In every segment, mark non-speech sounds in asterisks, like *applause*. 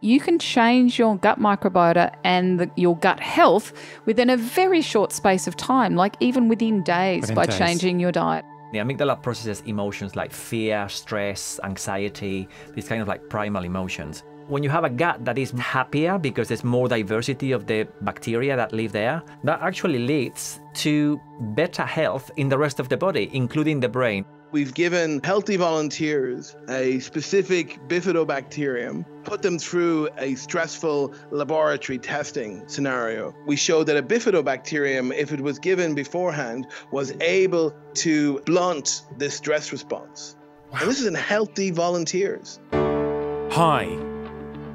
you can change your gut microbiota and the, your gut health within a very short space of time, like even within days Within by days. changing your diet. The amygdala processes emotions like fear, stress, anxiety, these kind of like primal emotions. When you have a gut that is happier because there's more diversity of the bacteria that live there, that actually leads to better health in the rest of the body, including the brain. We've given healthy volunteers a specific bifidobacterium, put them through a stressful laboratory testing scenario. We showed that a bifidobacterium, if it was given beforehand, was able to blunt this stress response. And this is in healthy volunteers. Hi,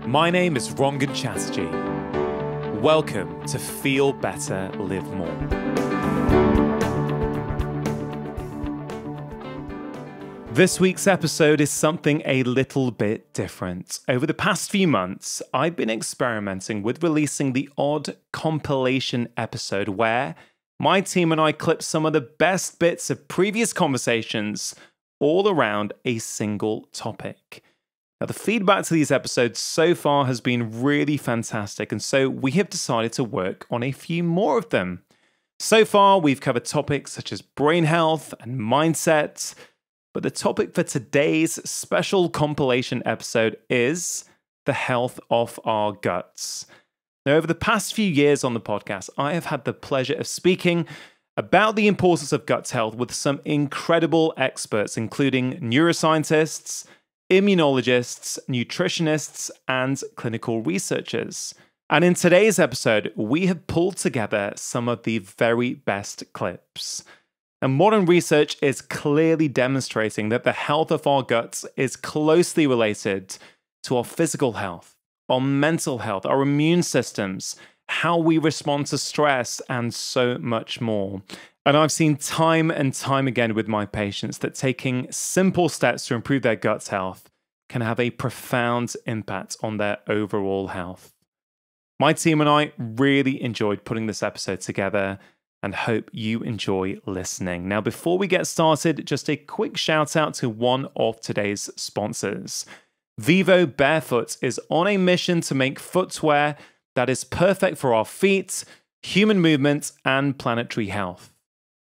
my name is Rangan Chatterjee. Welcome to Feel Better, Live More. This week's episode is something a little bit different. Over the past few months, I've been experimenting with releasing the odd compilation episode where my team and I clip some of the best bits of previous conversations all around a single topic. Now, the feedback to these episodes so far has been really fantastic, and so we have decided to work on a few more of them. So far, we've covered topics such as brain health and mindset, but the topic for today's special compilation episode is the health of our guts. Now, over the past few years on the podcast, I have had the pleasure of speaking about the importance of gut health with some incredible experts, including neuroscientists, immunologists, nutritionists, and clinical researchers. And in today's episode, we have pulled together some of the very best clips. And modern research is clearly demonstrating that the health of our guts is closely related to our physical health, our mental health, our immune systems, how we respond to stress, and so much more. And I've seen time and time again with my patients that taking simple steps to improve their gut health can have a profound impact on their overall health. My team and I really enjoyed putting this episode together and hope you enjoy listening. Now, before we get started, just a quick shout out to one of today's sponsors. Vivo Barefoot is on a mission to make footwear that is perfect for our feet, human movement, and planetary health.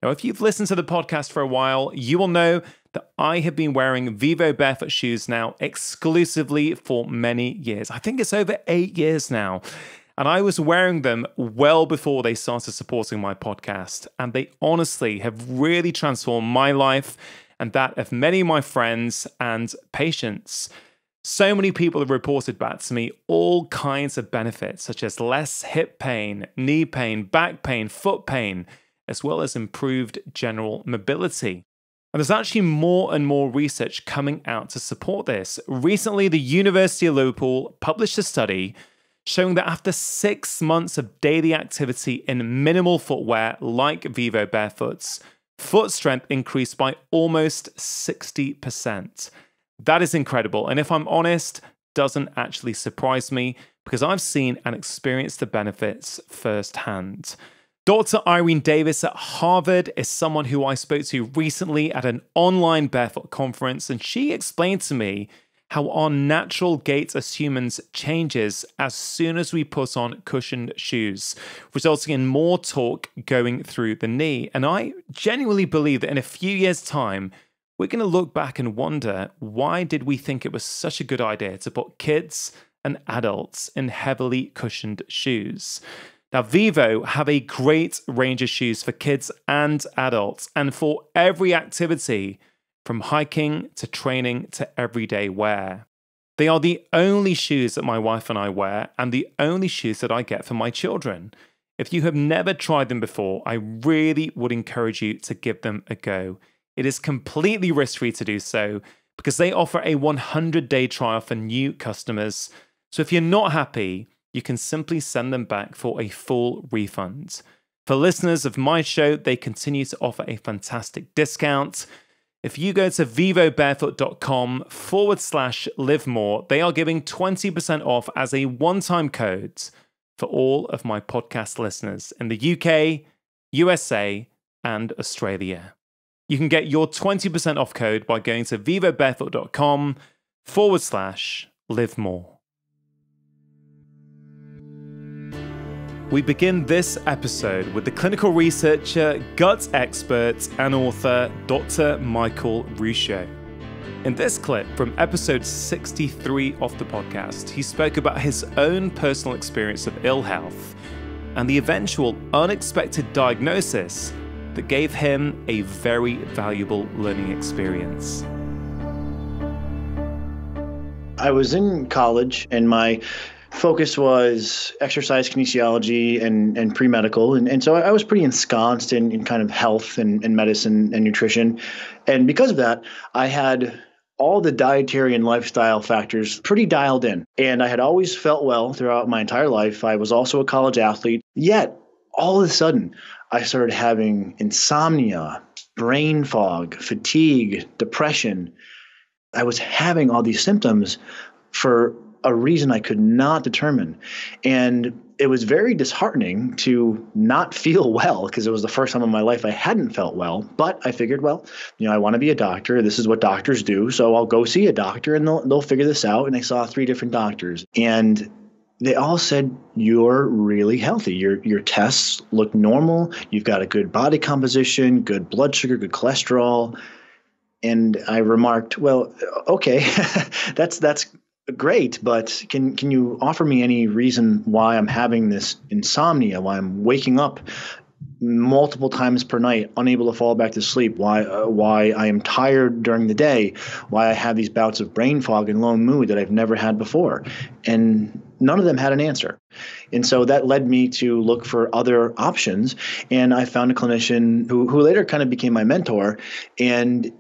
Now, if you've listened to the podcast for a while, you will know that I have been wearing Vivo Barefoot shoes now exclusively for many years. I think it's over eight years now. And I was wearing them well before they started supporting my podcast. And they honestly have really transformed my life and that of many of my friends and patients. So many people have reported back to me all kinds of benefits, such as less hip pain, knee pain, back pain, foot pain, as well as improved general mobility. And there's actually more and more research coming out to support this. Recently, the University of Liverpool published a study showing that after six months of daily activity in minimal footwear like Vivo Barefoots, foot strength increased by almost 60%. That is incredible. And if I'm honest, doesn't actually surprise me because I've seen and experienced the benefits firsthand. Dr. Irene Davis at Harvard is someone who I spoke to recently at an online barefoot conference, and she explained to me how our natural gait as humans changes as soon as we put on cushioned shoes, resulting in more torque going through the knee. And I genuinely believe that in a few years' time, we're going to look back and wonder why did we think it was such a good idea to put kids and adults in heavily cushioned shoes? Now, Vivo have a great range of shoes for kids and adults, and for every activity from hiking to training to everyday wear. They are the only shoes that my wife and I wear, and the only shoes that I get for my children. If you have never tried them before, I really would encourage you to give them a go. It is completely risk free to do so because they offer a 100 day trial for new customers. So if you're not happy, you can simply send them back for a full refund. For listeners of my show, they continue to offer a fantastic discount. If you go to vivobarefoot.com forward slash live more, they are giving 20% off as a one time code for all of my podcast listeners in the UK, USA, and Australia. You can get your 20% off code by going to vivobarefoot.com forward slash live more. We begin this episode with the clinical researcher, gut expert, and author Dr. Michael Ruscio. In this clip from episode 63 of the podcast, he spoke about his own personal experience of ill health and the eventual unexpected diagnosis that gave him a very valuable learning experience. I was in college and my focus was exercise kinesiology and, and pre-medical and, and so I was pretty ensconced in, in kind of health and, and medicine and nutrition and because of that I had all the dietary and lifestyle factors pretty dialed in. And I had always felt well throughout my entire life. I was also a college athlete. Yet, all of a sudden, I started having insomnia, brain fog, fatigue, depression. I was having all these symptoms for a reason I could not determine. And it was very disheartening to not *laughs* feel well because it was the first time in my life I hadn't felt well. But I figured, well, you know, I want to be a doctor. This is what doctors do. So I'll go see a doctor and they'll, they'll figure this out. And I saw three different doctors. And they all said you're really healthy. Your your tests look normal. You've got a good body composition, good blood sugar, good cholesterol. And I remarked, "Well, okay, *laughs* that's that's great, but can can you offer me any reason why I'm having this insomnia? Why I'm waking up multiple times per night, unable to fall back to sleep? Why uh, why I am tired during the day? Why I have these bouts of brain fog and low mood that I've never had before?" And none of them had an answer. And so that led me to look for other options. And I found a clinician who, who later kind of became my mentor. And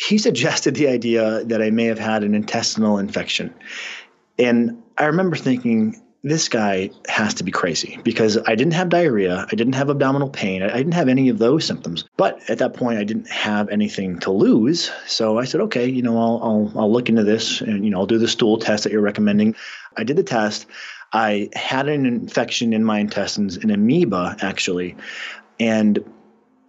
he suggested the idea that I may have had an intestinal infection. And I remember thinking, this guy has to be crazy because I didn't have diarrhea. I didn't have abdominal pain. I didn't have any of those symptoms. But at that point, I didn't have anything to lose. So I said, okay, you know, I'll, I'll, I'll look into this and, you know, I'll do the stool test that you're recommending. I did the test. I had an infection in my intestines, an amoeba, actually. And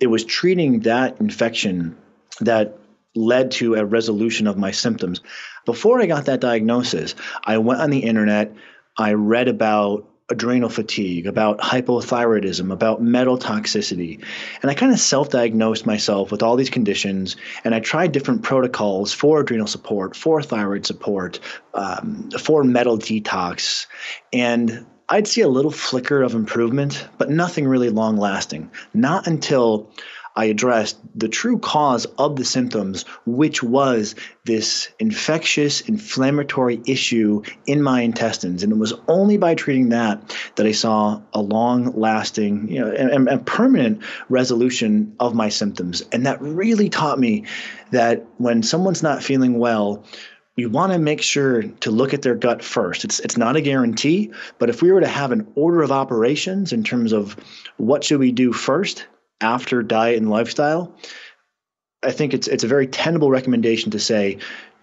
it was treating that infection that led to a resolution of my symptoms. Before I got that diagnosis, I went on the internet, I read about adrenal fatigue, about hypothyroidism, about metal toxicity. And I kind of self diagnosed myself with all these conditions. And I tried different protocols for adrenal support, for thyroid support, um, for metal detox. And I'd see a little flicker of improvement, but nothing really long lasting. Not until I addressed the true cause of the symptoms, which was this infectious, inflammatory issue in my intestines. And it was only by treating that that I saw a long lasting, you know, and, and permanent resolution of my symptoms. And that really taught me that when someone's not feeling well, you want to make sure to look at their gut first. It's it's not a guarantee, but if we were to have an order of operations in terms of what should we do first, after diet and lifestyle, I think it's it's a very tenable recommendation to say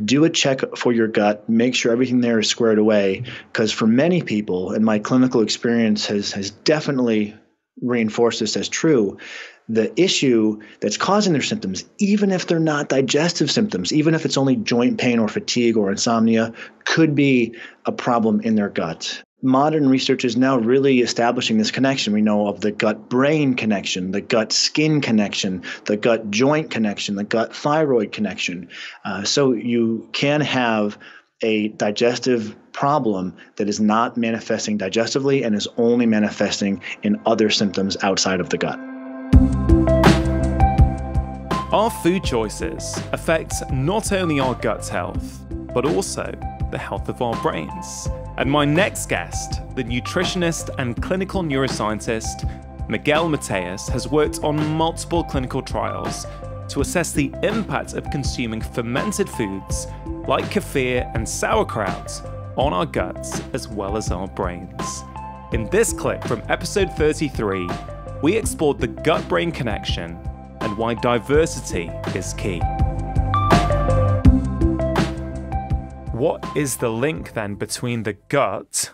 do a check for your gut, make sure everything there is squared away because for many people and my clinical experience has has definitely reinforced this as true the issue that's causing their symptoms, even if they're not digestive symptoms, even if it's only joint pain or fatigue or insomnia, could be a problem in their gut modern research is now really establishing this connection. We know of the gut brain connection, the gut skin connection, the gut joint connection, the gut thyroid connection. Uh, so you can have a digestive problem that is not manifesting digestively and is only manifesting in other symptoms outside of the gut. Our food choices affect not only our gut health, but also the health of our brains. And my next guest, the nutritionist and clinical neuroscientist Miguel Mateas, has worked on multiple clinical trials to assess the impact of consuming fermented foods like kefir and sauerkraut on our guts as well as our brains. In this clip from episode 33, we explored the gut brain connection and why diversity is key. What is the link then between the gut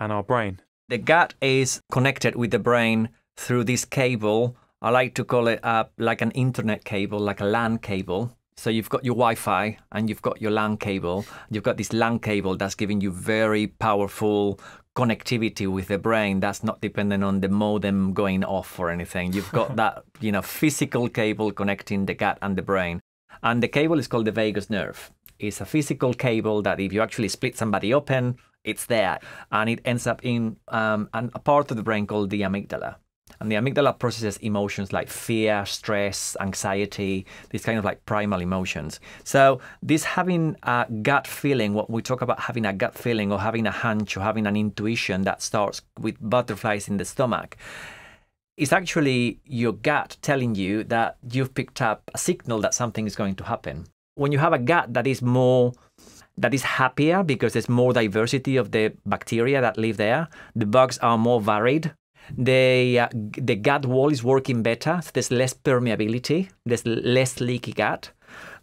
and our brain? The gut is connected with the brain through this cable. I like to call it uh, like an internet cable, like a LAN cable. So you've got your Wi-Fi and you've got your LAN cable. You've got this LAN cable that's giving you very powerful connectivity with the brain that's not dependent on the modem going off or anything. You've got *laughs* that, you know, physical cable connecting the gut and the brain. And the cable is called the vagus nerve. It's a physical cable that if you actually split somebody open, it's there. And it ends up in um, a part of the brain called the amygdala. And the amygdala processes emotions like fear, stress, anxiety, these kind of like primal emotions. So, this having a gut feeling, what we talk about having a gut feeling or having a hunch or having an intuition that starts with butterflies in the stomach, is actually your gut telling you that you've picked up a signal that something is going to happen. When you have a gut that is more that is happier because there's more diversity of the bacteria that live there. The bugs are more varied the uh, the gut wall is working better. So there's less permeability. There's less leaky gut.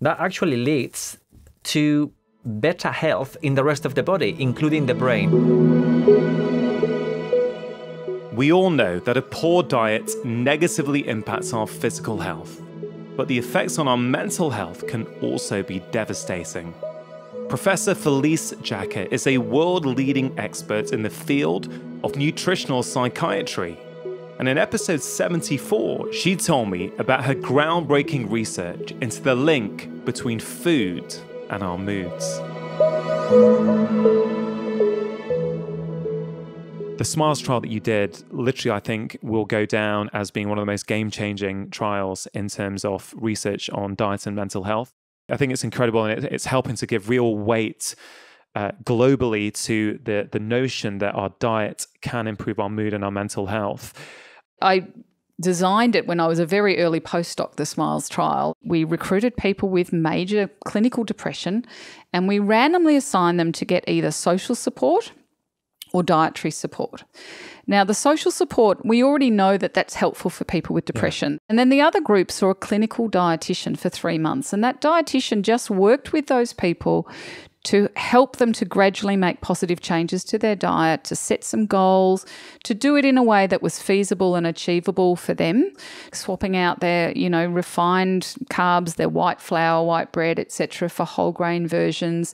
That actually leads to better health in the rest of the body, including the brain. We all know that a poor diet negatively impacts our physical health, but the effects on our mental health can also be devastating. Professor Felice Jacka is a world leading expert in the field of nutritional psychiatry. And in episode 74, she told me about her groundbreaking research into the link between food and our moods. The SMILES trial that you did, literally, I think, will go down as being one of the most game changing trials in terms of research on diet and mental health. I think it's incredible, and it's helping to give real weight uh, globally to the the notion that our diet can improve our mood and our mental health. I designed it when I was a very early postdoc, the SMILES trial. We recruited people with major clinical depression and we randomly assigned them to get either social support or dietary support. Now, the social support, we already know that that's helpful for people with depression. Yeah. And then the other group saw a clinical dietitian for three months. And that dietitian just worked with those people to help them to gradually make positive changes to their diet, to set some goals, to do it in a way that was feasible and achievable for them, swapping out their, you know, refined carbs, their white flour, white bread, etc., for whole grain versions,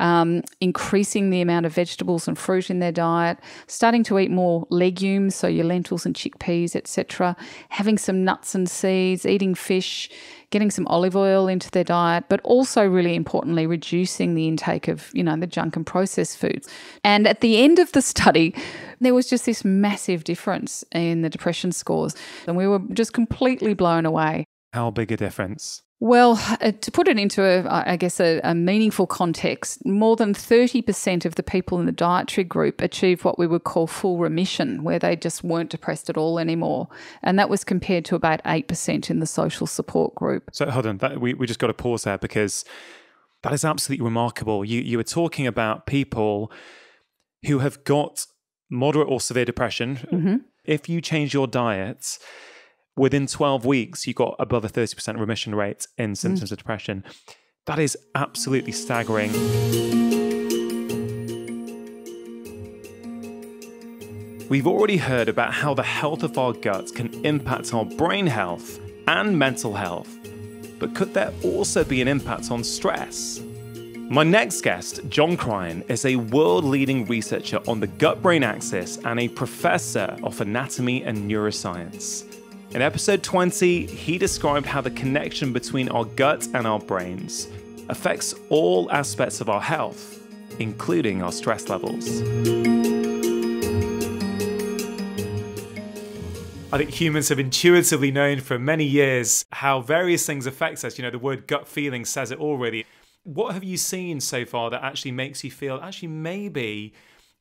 um, increasing the amount of vegetables and fruit in their diet, starting to eat more legumes, so your lentils and chickpeas, etc., having some nuts and seeds, eating fish, getting some olive oil into their diet, but also really importantly, reducing the intake of, you know, the junk and processed foods. And at the end of the study, there was just this massive difference in the depression scores. And we were just completely blown away. How big a difference? Well, uh, to put it into, a, I guess, a, a, meaningful context, more than 30% of the people in the dietary group achieved what we would call full remission, where they just weren't depressed at all anymore. And that was compared to about 8% in the social support group. So, hold on, that, we, we just got to pause there because that is absolutely remarkable. You, you were talking about people who have got moderate or severe depression. Mm-hmm. If you change your diet, within 12 weeks, you got above a 30% remission rate in symptoms mm. of depression. That is absolutely staggering. We've already heard about how the health of our gut can impact our brain health and mental health. But could there also be an impact on stress? My next guest, John Cryan, is a world leading researcher on the gut brain axis and a professor of anatomy and neuroscience. In episode 20, he described how the connection between our gut and our brains affects all aspects of our health, including our stress levels. I think humans have intuitively known for many years how various things affect us. You know, the word gut feeling says it all really. What have you seen so far that actually makes you feel actually maybe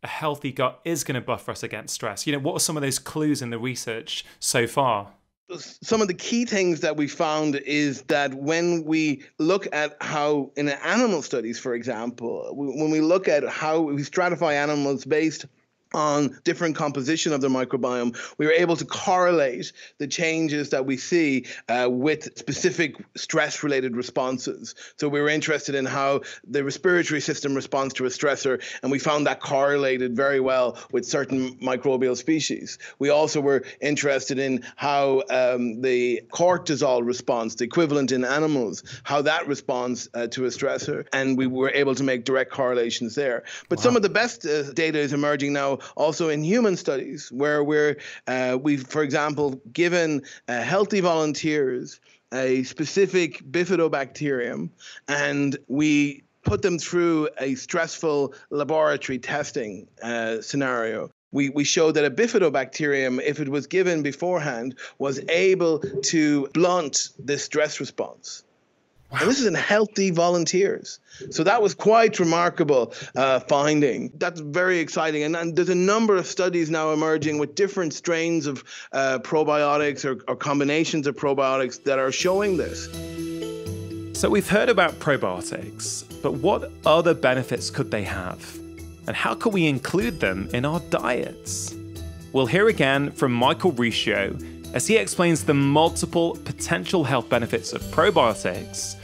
a healthy gut is going to buffer us against stress? You know, what are some of those clues in the research so far? Some of the key things that we found is that when we look at how in animal studies for example when we look at how we stratify animals based on different composition of the microbiome, we were able to correlate the changes that we see uh, with specific stress-related responses. So we were interested in how the respiratory system responds to a stressor, and we found that correlated very well with certain microbial species. We also were interested in how um, the cortisol response, the equivalent in animals, how that responds uh, to a stressor, and we were able to make direct correlations there. But wow. some of the best uh, data is emerging now also in human studies where we're uh, we've, for example, given uh, healthy volunteers a specific bifidobacterium and we put them through a stressful laboratory testing uh, scenario. We, we showed that a bifidobacterium, if it was given beforehand, was able to blunt this stress response. Wow. And this is in healthy volunteers. So that was quite remarkable uh, finding. That's very exciting. And, and, there's a number of studies now emerging with different strains of uh, probiotics or, or combinations of probiotics that are showing this. So we've heard about probiotics, but what other benefits could they have? And how can we include them in our diets? We'll hear again from Michael Ruscio as he explains the multiple potential health benefits of probiotics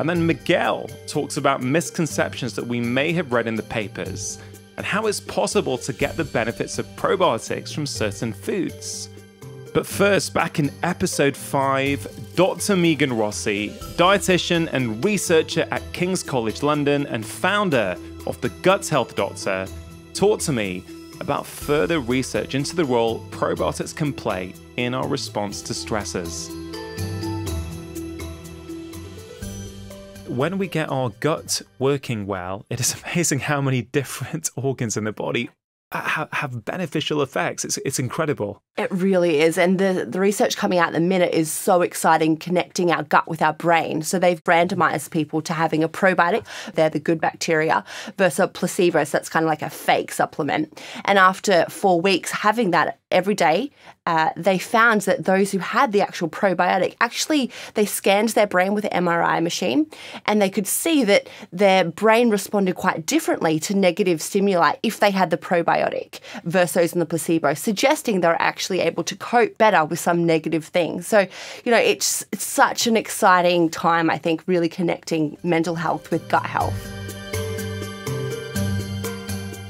and then Miguel talks about misconceptions that we may have read in the papers and how it's possible to get the benefits of probiotics from certain foods. But first, back in episode 5, Dr. Megan Rossi, dietitian and researcher at King's College London and founder of the Gut Health Doctor, talked to me about further research into the role probiotics can play in our response to stressors. When we get our gut working well, it is *laughs* amazing how many different *laughs* organs in the body have beneficial effects. It's, it's incredible. It really is. And the, the research coming out in the minute is so exciting, connecting our gut with our brain. So they've randomized people to having a probiotic, they're the good bacteria, versus a placebo. So that's kind of like a fake supplement. And after four weeks, having that every day, uh, they found that those who had the actual probiotic actually they scanned their brain with an MRI machine, and they could see that their brain responded quite differently to negative stimuli if they had the probiotic versus those in the placebo, suggesting they're actually able to cope better with some negative things. So, you know, it's, it's such an exciting time. I think really connecting mental health with gut health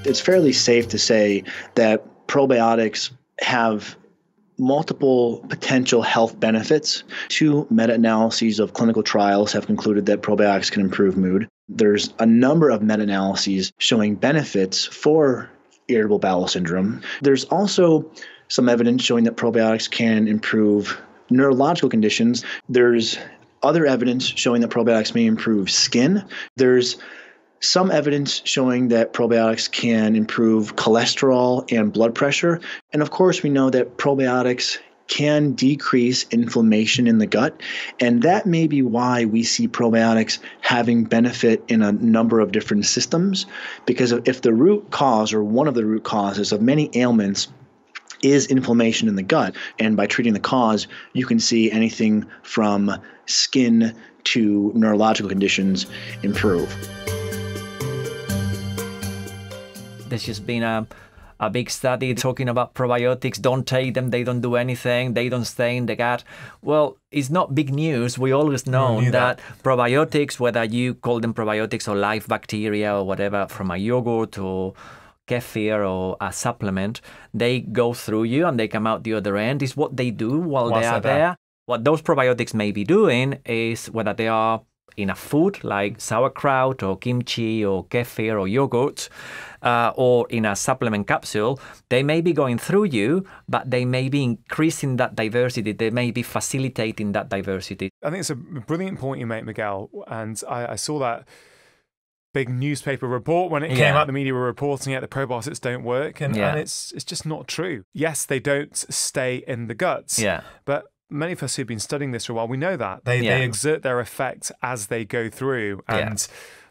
it's fairly safe to say that probiotics have multiple potential health benefits. Two meta analyses of clinical trials have concluded that probiotics can improve mood. There's a number of meta analyses showing benefits for irritable bowel syndrome. There's also some evidence showing that probiotics can improve neurological conditions. There's other evidence showing that probiotics may improve skin. There's some evidence showing that probiotics can improve cholesterol and blood pressure. And of course, we know that probiotics can decrease inflammation in the gut. And that may be why we see probiotics having benefit in a number of different systems. Because if the root cause or one of the root causes of many ailments is inflammation in the gut, and by treating the cause, you can see anything from skin to neurological conditions improve there's just been a a big study talking about probiotics. Don't take them; they don't do anything. They don't stay in the gut. Well, it's not big news. We always know that, that probiotics, whether you call them probiotics or live bacteria or whatever, from a yogurt or kefir or a supplement, they go through you and they come out the other end. Is what they do while What's they are there. What those probiotics may be doing is whether they are in a food like sauerkraut or kimchi or kefir or yogurt, uh, or in a supplement capsule, they may be going through you, but they may be increasing that diversity. They may be facilitating that diversity. I think it's a brilliant point you make, Miguel. And I, I saw that big newspaper report when it came out. The media were reporting it. The probiotics don't work, and, yeah. and it's it's just not true. Yes, they don't stay in the guts. Yeah, but many of us who've been studying this for a while, we know that they yeah. they exert their effect as they go through, and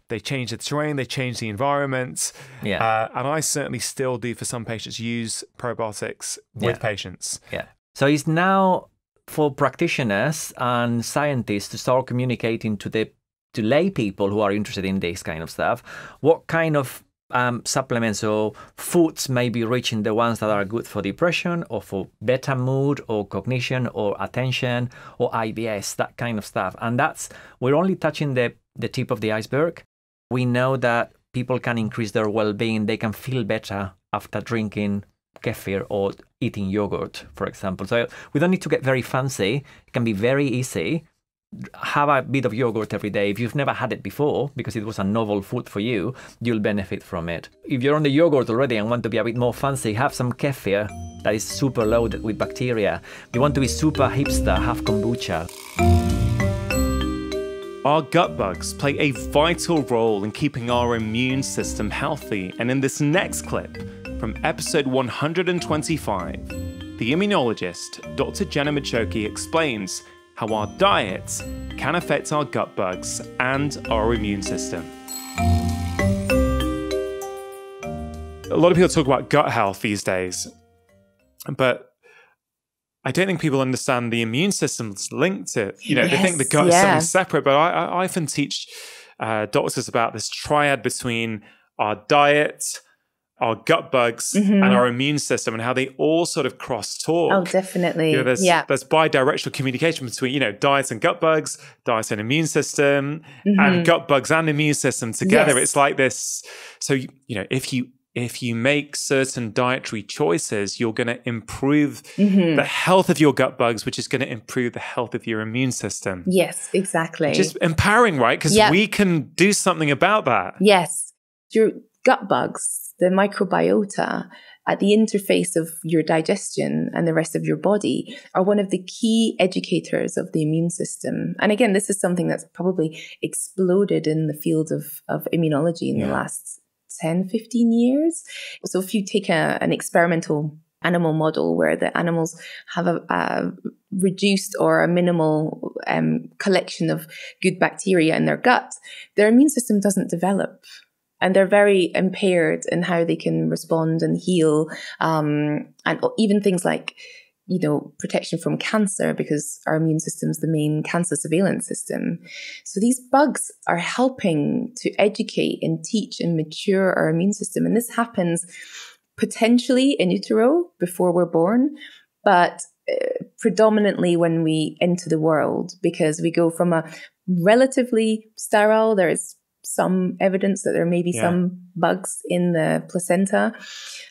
they change the terrain, they change the environment. Yeah. Uh, and I certainly still do for some patients use probiotics with yeah. patients. Yeah. So it's now for practitioners and scientists to start communicating to the to lay people who are interested in this kind of stuff what kind of um, supplements or foods may be reaching the ones that are good for depression or for better mood or cognition or attention or IBS, that kind of stuff. And that's, we're only touching the, the tip of the iceberg. We know that people can increase their well-being. They can feel better after drinking kefir or eating yogurt for example. So we don't need to get very fancy. It can be very easy have a bit of yogurt every day. If you've never had it before, because it was a novel food for you, you'll benefit from it. If you're on the yogurt already and want to be a bit more fancy, have some kefir that is super loaded with bacteria. If you want to be super hipster, have kombucha. Our gut bugs play a vital role in keeping our immune system healthy, and in this next clip from episode 125, the immunologist Dr. Jenna Macciochi explains how our diet can affect our gut bugs and our immune system. A lot of people talk about gut health these days, but I don't think people understand the immune system's linked to You know, yes, they think the gut yeah. is something separate, but I, I often teach uh, doctors about this triad between our diet, our gut bugs mm-hmm. and our immune system and how they all sort of cross talk. Oh, definitely. You know, there's, yeah. there's bi-directional communication between, you know, diet and gut bugs, diet and immune system, mm-hmm. and gut bugs and immune system together. Yes. It's like this. So, you know, if you if you make certain dietary choices, you're going to improve mm-hmm. the health of your gut bugs, which is going to improve the health of your immune system. Yes, exactly. Just empowering, right? Because yep. we can do something about that. Yes. Your gut bugs the microbiota at the interface of your digestion and the rest of your body are one of the key educators of the immune system. And again, this is something that's probably exploded in the field of, of immunology in yeah. the last 10, 15 years. So if you take a, an experimental animal model where the animals have a, a reduced or a minimal um, collection of good bacteria in their gut, their immune system doesn't develop and they're very impaired in how they can respond and heal um, and even things like you know protection from cancer because our immune system is the main cancer surveillance system. So these bugs are helping to educate and teach and mature our immune system. And this happens potentially in utero before we're born but uh, predominantly when we enter the world because we go from a relatively sterile there is some evidence that there may be yeah. some bugs in the placenta.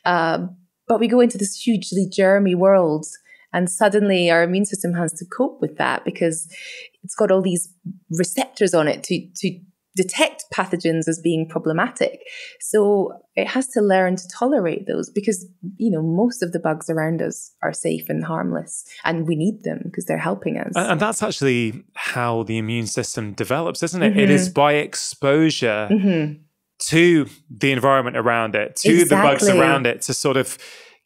Uh, but we go into this hugely germy world, and suddenly our immune system has to cope with that because it's got all these receptors on it to to detect pathogens as being problematic. So it has to learn to tolerate those because, you know, most of the bugs around us are safe and harmless and we need them because they're helping us. And that's actually how the immune system develops, isn't it? Mm-hmm. it is mm-hmm. by exposure mm-hmm. to the environment around it, to exactly. the bugs around it to sort of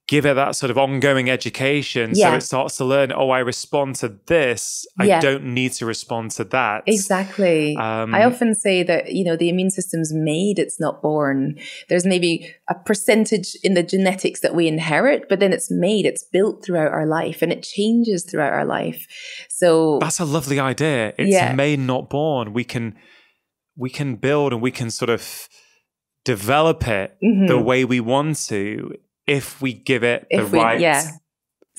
give it that sort of ongoing education. Yeah. so it starts to learn oh i respond to this. I yeah. don't need to respond to that. Exactly. Um, i often say that you know the immune system's made it's not born. There's maybe a percentage in the genetics that we inherit but then it's made it's built throughout our life and it changes throughout our life. So that's a lovely idea. It's yeah. made not born. We can we can build and we can sort of develop it mm-hmm. the way we want to if we give it if the we, right yeah.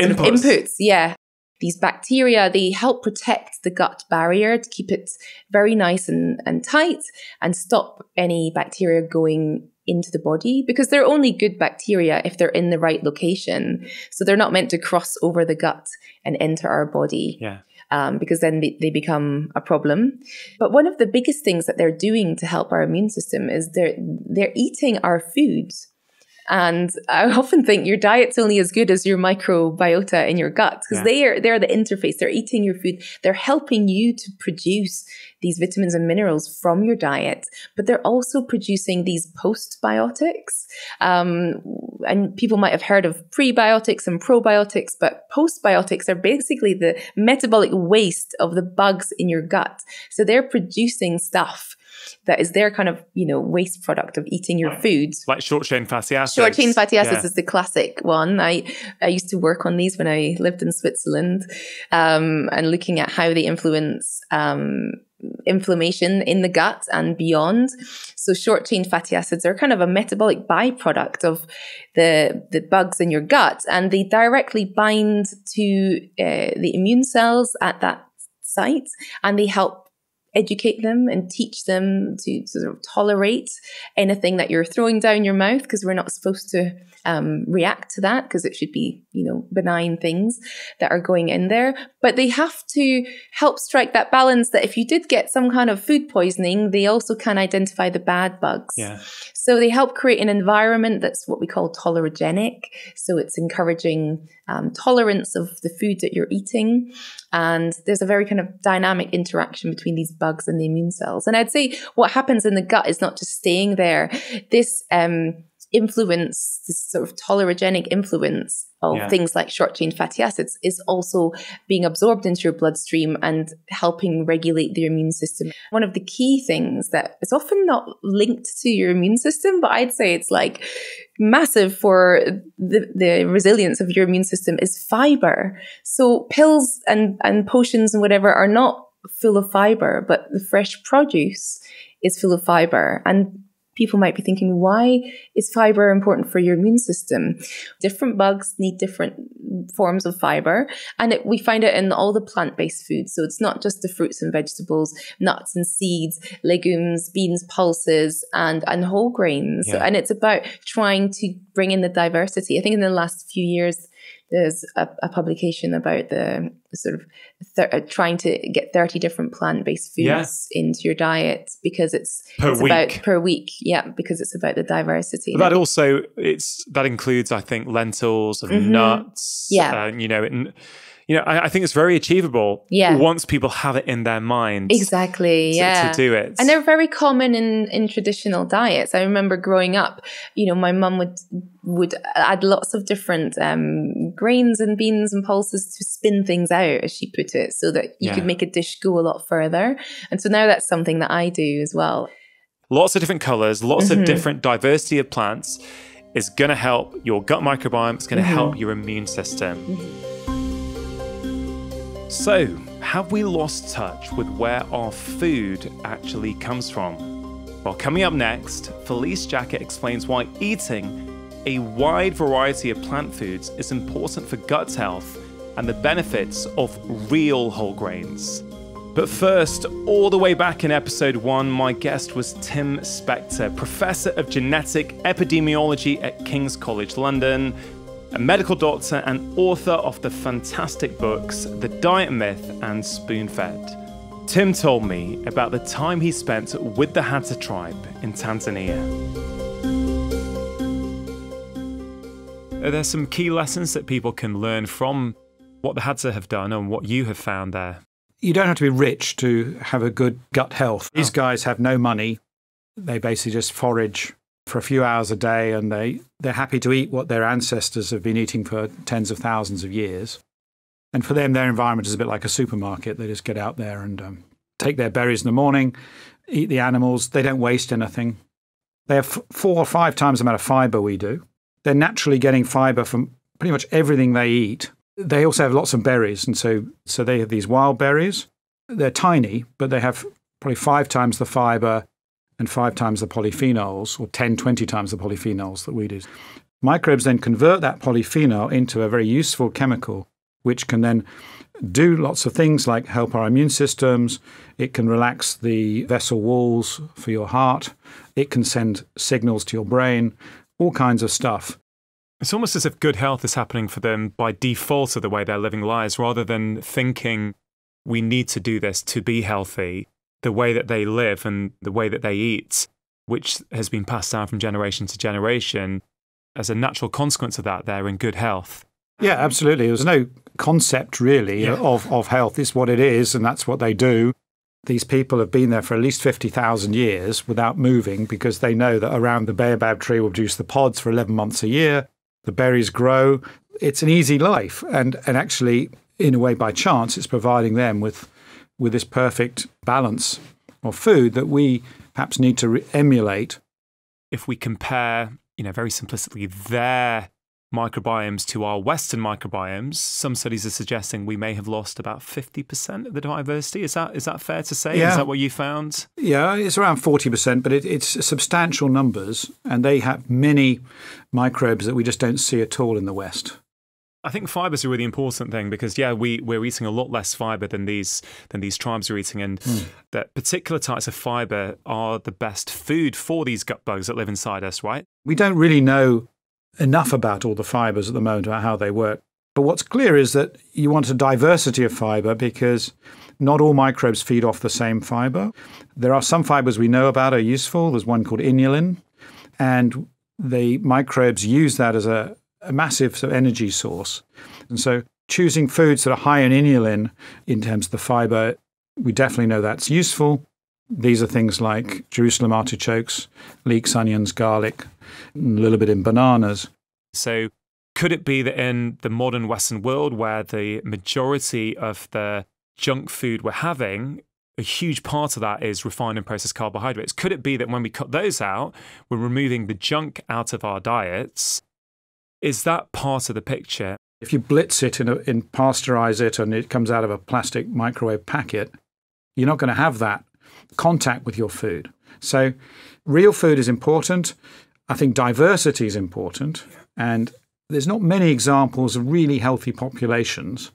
inputs. inputs. Yeah. These bacteria, they help protect the gut barrier to keep it very nice and, and tight and stop any bacteria going into the body because they're only good bacteria if they're in the right location. So they're not meant to cross over the gut and enter our body. Yeah. Um, because then they, they become a problem. But one of the biggest things that they're doing to help our immune system is they're they're eating our foods and I *laughs* often think your diet's only as good as your microbiota in your gut because yeah. they are they're the interface. They're eating your food. They're helping you to produce these vitamins and minerals from your diet, but they're also producing these postbiotics. Um, and people might have heard of prebiotics and probiotics, but postbiotics are basically the metabolic waste of the bugs in your gut. So they're producing stuff that is their kind of you know waste product of eating your food like short chain fatty acids short chain fatty acids yeah. is the classic one i i used to work on these when i lived in switzerland um, and looking at how they influence um, inflammation in the gut and beyond. So short chain fatty acids are kind of a metabolic byproduct of the the bugs in your gut, and they directly bind to uh, the immune cells at that site, and they help educate them and teach them to sort of tolerate anything that you're throwing down your mouth because we're not supposed to um, react to that because it should be, you know, benign things that are going in there. But they have to help strike that balance that if you did get some kind of food poisoning, they also can identify the bad bugs. Yeah. So they help create an environment that's what we call tolerogenic. So it's encouraging um, tolerance of the food that you're eating. And there's a very kind of dynamic interaction between these bugs and the immune cells. And I'd say what happens in the gut is not just staying there. This um, influence, this sort of tolerogenic influence of Yeah. things like short chain fatty acids is also being absorbed into your bloodstream and helping regulate the immune system. One of the key things that is often not linked to your immune system, but I'd say it's like massive for the, the resilience of your immune system is fiber. So pills and, and potions and whatever are not full of fiber, but the fresh produce is full of fiber. And people might be thinking, why is fiber important for your immune system? Different bugs need different forms of fiber, and it, we find it in all the plant based foods. So it's not just the fruits and vegetables, nuts and seeds, legumes, beans, pulses, and, and whole grains. Yeah. And it's about trying to bring in the diversity. I think in the last few years, there's a, a publication about the sort of uh, trying to get 30 different plant-based foods Yeah. into your diet because it's Per it's week. about per week yeah because it's about the diversity But that also it's that includes, I think, lentils and Mhm. nuts. Yeah. uh, you know, and you know, I, I think it's very achievable. Yeah. once people have it in their mind, exactly to, yeah to do it. and they're very common in in traditional diets i remember growing up you know my mum would would add lots of different um, grains and beans and pulses to spin things out as she put it so that you Yeah. could make a dish go a lot further and so now that's something that i do as well lots of different colors, lots Mhm. of different diversity of plants is going to help your gut microbiome. It's going to Mhm. help your immune system. So, have we lost touch with where our food actually comes from? Well, coming up next, Felice Jacka explains why eating a wide variety of plant foods is important for gut health and the benefits of real whole grains. But first, all the way back in episode one, my guest was Tim Spector, Professor of Genetic Epidemiology at King's College London, a medical doctor and author of the fantastic books The Diet Myth and Spoon Fed. Tim told me about the time he spent with the Hadza tribe in Tanzania. Are there some key lessons that people can learn from what the Hadza have done and what you have found there? You don't have to be rich to have a good gut health. These guys have no money. They basically just forage for a few hours a day and they, they're happy to eat what their ancestors have been eating for tens of thousands of years. And for them, their environment is a bit like a supermarket. They just get out there and um, take their berries in the morning, eat the animals. They don't waste anything. They have four or five times the amount of fiber we do. They're naturally getting fiber from pretty much everything they eat. They also have lots of berries, and so so they have these wild berries. They're tiny, but they have probably five times the fiber and five times the polyphenols, or 10, 20 times the polyphenols that we do. Microbes then convert that polyphenol into a very useful chemical, which can then do lots of things like help our immune systems. It can relax the vessel walls for your heart. It can send signals to your brain, all kinds of stuff. It's almost as if good health is happening for them by default of the way they're living lives rather than thinking we need to do this to be healthy. The way that they live and the way that they eat, which has been passed down from generation to generation, as a natural consequence of that, they're in good health. Yeah, absolutely. There's no concept really Yeah. of, of health. It's what it is, and that's what they do. These people have been there for at least 50,000 years without moving because they know that around the baobab tree will produce the pods for 11 months a year. The berries grow. It's an easy life. And, and actually, in a way, by chance, it's providing them with, with this perfect balance of food that we perhaps need to re- emulate If we compare, you know, very simplistically, their microbiomes to our Western microbiomes, some studies are suggesting we may have lost about 50% of the diversity. Is that is that fair to say? Is that what you found? Yeah, it's around 40%, but it, it's substantial numbers, and they have many microbes that we just don't see at all in the West. I think fiber is a really important thing because yeah, we we're eating a lot less fiber than these than these tribes are eating, and mm. that particular types of fiber are the best food for these gut bugs that live inside us, right? We don't really know enough about all the fibers at the moment about how they work. But what's clear is that you want a diversity of fiber because not all microbes feed off the same fiber. There are some fibers we know about are useful. There's one called inulin, and the microbes use that as a, a massive sort of energy source. And so choosing foods that are high in inulin in terms of the fiber, we definitely know that's useful. These are things like Jerusalem artichokes, leeks, onions, garlic, a little bit in bananas. So, could it be that in the modern Western world, where the majority of the junk food we're having, a huge part of that is refined and processed carbohydrates. Could it be that when we cut those out, we're removing the junk out of our diets? Is that part of the picture? If you blitz it and, and pasteurize it and it comes out of a plastic microwave packet, you're not going to have that contact with your food. So, real food is important. I think diversity is important. And there's not many examples of really healthy populations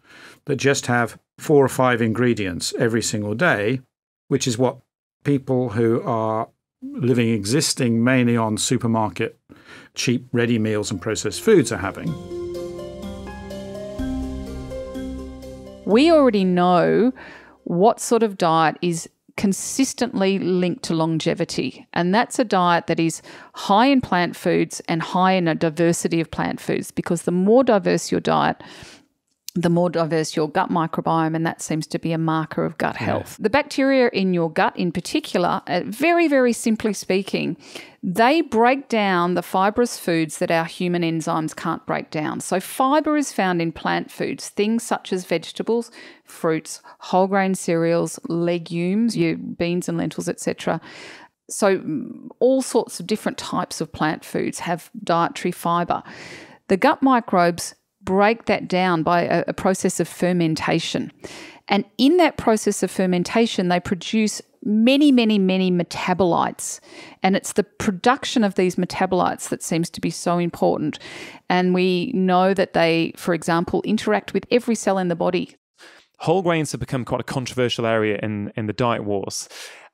that just have four or five ingredients every single day, which is what people who are living existing mainly on supermarket cheap ready meals and processed foods are having. We already know what sort of diet is consistently linked to longevity. And that's a diet that is high in plant foods and high in a diversity of plant foods because the more diverse your diet, the more diverse your gut microbiome, and that seems to be a marker of gut health. The bacteria in your gut, in particular, uh, very, very simply speaking, they break down the fibrous foods that our human enzymes can't break down. So, fiber is found in plant foods, things such as vegetables, fruits, whole grain cereals, legumes, your beans and lentils, etc. So, mm, all sorts of different types of plant foods have dietary fiber. The gut microbes break that down by a, a process of fermentation. And in that process of fermentation, they produce many, many, many metabolites. And it's the production of these metabolites that seems to be so important. And we know that they, for example, interact with every cell in the body. Whole grains have become quite a controversial area in, in the diet wars.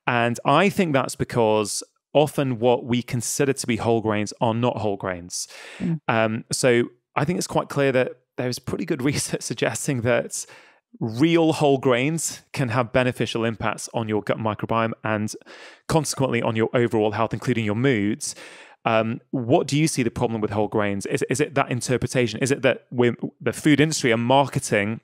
And I think that's because often what we consider to be whole grains are not whole grains. Mm. Um, so I think it's quite clear that there's pretty good *laughs* research suggesting that real whole grains can have beneficial impacts on your gut microbiome and consequently on your overall health, including your moods. Um, what do you see the problem with whole grains? Is, is it that interpretation? Is it that the food industry are marketing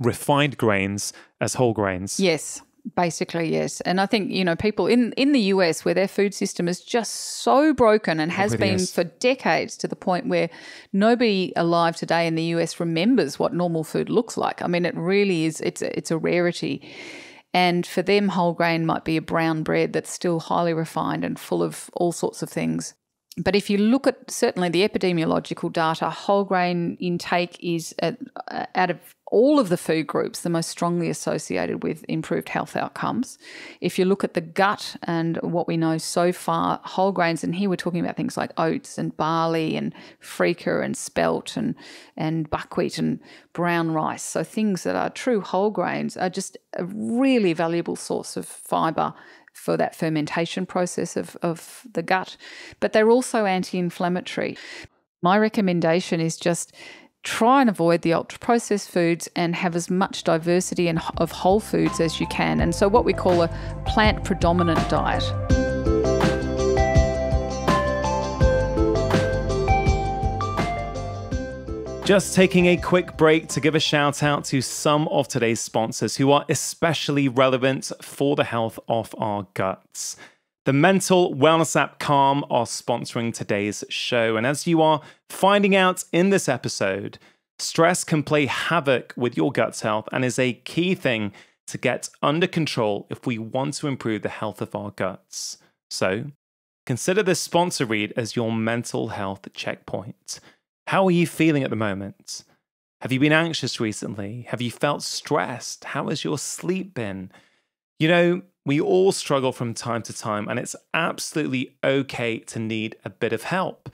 refined grains as whole grains? Yes. Basically, yes. And I think, you know, people in, in the US where their food system is just so broken and has been is. for decades to the point where nobody alive today in the US remembers what normal food looks like. I mean, it really is, it's a, it's a rarity. And for them, whole grain might be a brown bread that's still highly refined and full of all sorts of things. But if you look at certainly the epidemiological data, whole grain intake is at, uh, out of all of the food groups the most strongly associated with improved health outcomes. If you look at the gut and what we know so far, whole grains, and here we're talking about things like oats and barley and freekeh and spelt and, and buckwheat and brown rice. So things that are true whole grains are just a really valuable source of fibre for that fermentation process of, of the gut, but they're also anti inflammatory. My recommendation is just try and avoid the ultra processed foods and have as much diversity in, of whole foods as you can. And so, what we call a plant predominant diet. Just taking a quick break to give a shout out to some of today's sponsors who are especially relevant for the health of our guts. The mental wellness app Calm are sponsoring today's show. And as you are finding out in this episode, stress can play havoc with your gut's health and is a key thing to get under control if we want to improve the health of our guts. So, consider this sponsor read as your mental health checkpoint. How are you feeling at the moment? Have you been anxious recently? Have you felt stressed? How has your sleep been? You know, we all struggle from time to time, and it's absolutely okay to need a bit of help.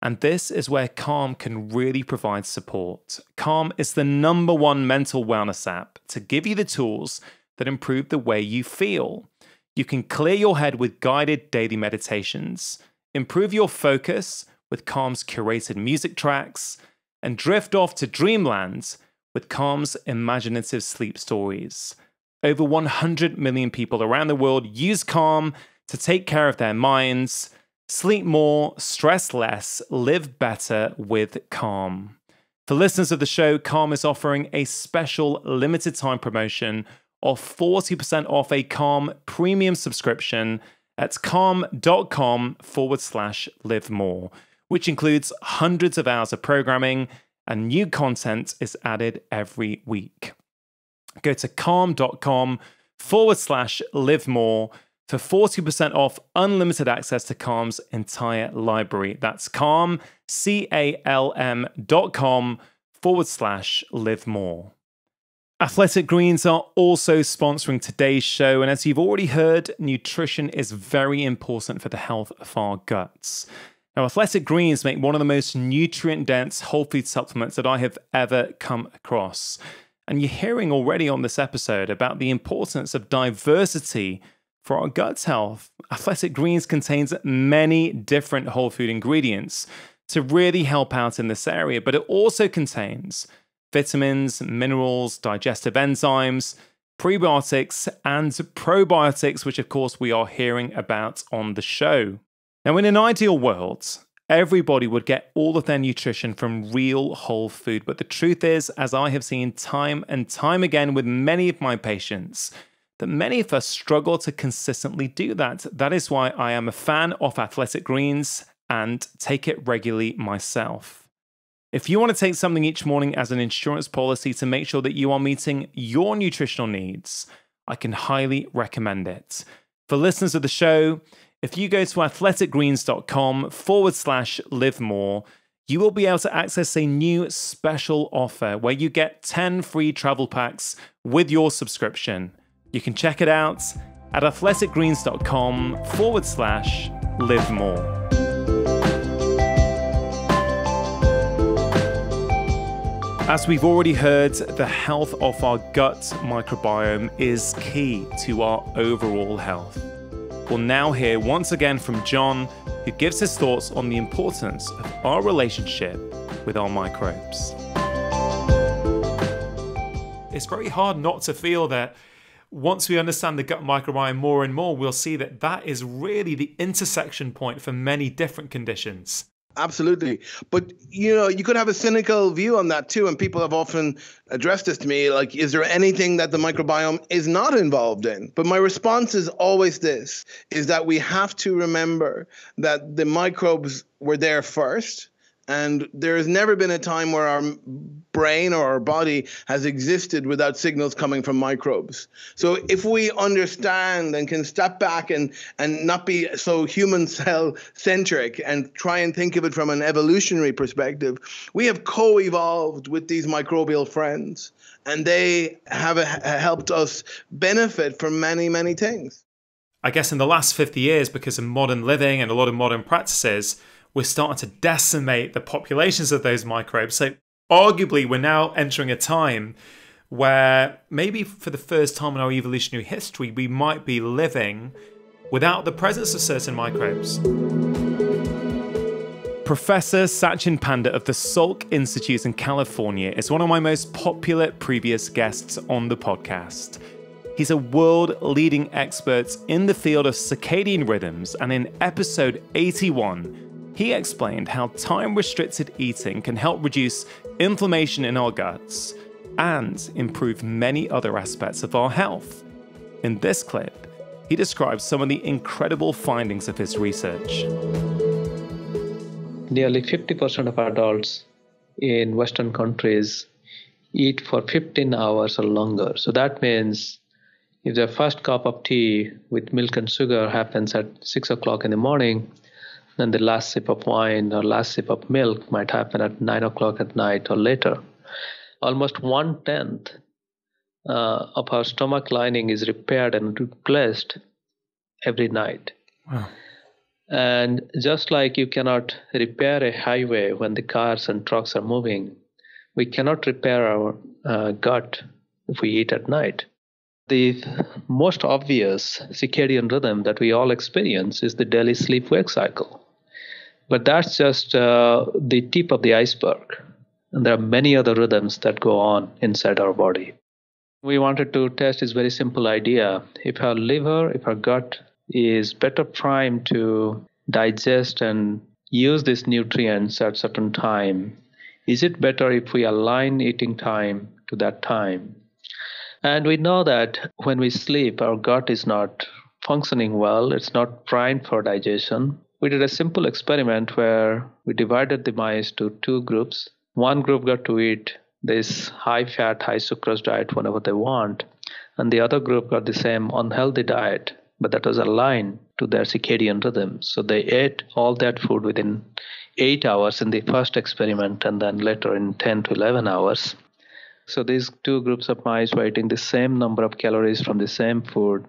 And this is where Calm can really provide support. Calm is the number one mental wellness app to give you the tools that improve the way you feel. You can clear your head with guided daily meditations, improve your focus with Calm's curated music tracks, and drift off to dreamland with Calm's imaginative sleep stories. Over 100 million people around the world use Calm to take care of their minds Sleep more, stress less, live better with Calm. For listeners of the show, Calm is offering a special limited time promotion of 40% off a Calm premium subscription at calm.com forward slash live more, which includes hundreds of hours of programming and new content is added every week. Go to calm.com forward slash live more for 40% off unlimited access to Calm's entire library. That's Calm, C A L M dot com forward slash live more. Athletic Greens are also sponsoring today's show, and as you've already heard, nutrition is very important for the health of our guts. Now, Athletic Greens make one of the most nutrient dense whole food supplements that I have ever come across. And you're hearing already on this episode about the importance of diversity for our gut's health, Athletic Greens contains many different whole food ingredients to really help out in this area, but it also contains vitamins, minerals, digestive enzymes, prebiotics, and probiotics, which of course we are hearing about on the show. Now, in an ideal world, everybody would get all of their nutrition from real whole food. But the truth is, as I have seen time and time again with many of my patients, that many of us struggle to consistently do that. That is why I am a fan of Athletic Greens and take it regularly myself. If you want to take something each morning as an insurance policy to make sure that you are meeting your nutritional needs, I can highly recommend it. For listeners of the show, if you go to athleticgreens.com forward slash live more, you will be able to access a new special offer where you get 10 free travel packs with your subscription. You can check it out at athleticgreens.com forward slash live more. As we've already heard, the health of our gut microbiome is key to our overall health. We'll now hear once again from John, who gives his thoughts on the importance of our relationship with our microbes. It's very hard not to feel that once we understand the gut microbiome more and more, we'll see that that is really the intersection point for many different conditions. Absolutely. But, you know, you could have a cynical view on that too. And people have often addressed this to me like, is there anything that the microbiome is not involved in? But my response is always this is that we have to remember that the microbes were there first and there has never been a time where our brain or our body has existed without signals coming from microbes. So if we understand and can step back and, and not be so human cell centric and try and think of it from an evolutionary perspective, we have co evolved with these microbial friends and they have uh, helped us benefit from many, many things. I guess in the last 50 years, because of modern living and a lot of modern practices, we're starting to decimate the populations of those microbes. So, arguably, we're now entering a time where maybe for the first time in our evolutionary history, we might be living without the presence of certain microbes. Professor Sachin Panda of the Salk Institute in California is one of my most popular previous guests on the podcast. He's a world leading expert in the field of circadian rhythms, and in episode 81, he explained how time restricted eating can help reduce inflammation in our guts and improve many other aspects of our health. In this clip, he describes some of the incredible findings of his research. Nearly 50% of adults in Western countries eat for 15 hours or longer. So that means if their first cup of tea with milk and sugar happens at 6 o'clock in the morning, then the last sip of wine or last sip of milk might happen at nine o'clock at night or later. Almost one tenth uh, of our stomach lining is repaired and replaced every night. Wow. And just like you cannot repair a highway when the cars and trucks are moving, we cannot repair our uh, gut if we eat at night. The most obvious circadian rhythm that we all experience is the daily sleep wake cycle. But that's just uh, the tip of the iceberg. And there are many other rhythms that go on inside our body. We wanted to test this very simple idea. If our liver, if our gut is better primed to digest and use these nutrients at certain time, is it better if we align eating time to that time? And we know that when we sleep, our gut is not functioning well, it's not primed for digestion. We did a simple experiment where we divided the mice to two groups. One group got to eat this high fat, high sucrose diet whenever they want, and the other group got the same unhealthy diet, but that was aligned to their circadian rhythm. So they ate all that food within eight hours in the first experiment, and then later in 10 to 11 hours. So these two groups of mice were eating the same number of calories from the same food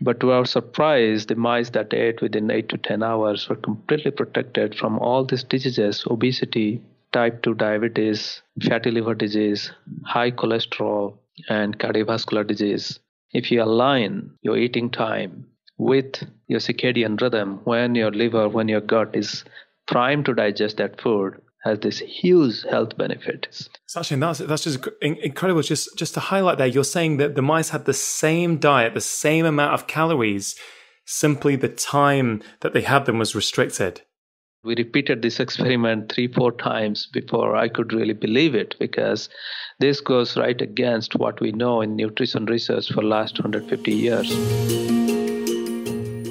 but to our surprise, the mice that ate within 8 to 10 hours were completely protected from all these diseases obesity, type 2 diabetes, fatty liver disease, high cholesterol, and cardiovascular disease. If you align your eating time with your circadian rhythm, when your liver, when your gut is primed to digest that food, has this huge health benefit. Sachin, that's that's just incredible. Just just to highlight there, you're saying that the mice had the same diet, the same amount of calories, simply the time that they had them was restricted. We repeated this experiment three, four times before I could really believe it because this goes right against what we know in nutrition research for the last 150 years.